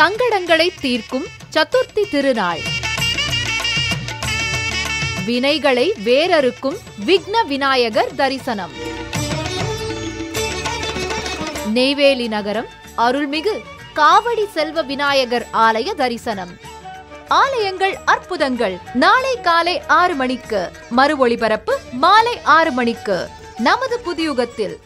சங்கடங்களை தீர்க்கும் சதுர்த்தி திருநாள். வினைகளை வேறறுக்கும் விக்ன விநாயகர் தரிசனம். நெய்வேலி நகரம் அருள்மிகு காவடி செல்வ விநாயகர் ஆலய தரிசனம். ஆலயங்கள் அற்புதங்கள். நாளை காலை ஆறு மணிக்கு. மறு ஒளிபரப்பு மாலை ஆறு மணிக்கு. நமது புதியுகத்தில்.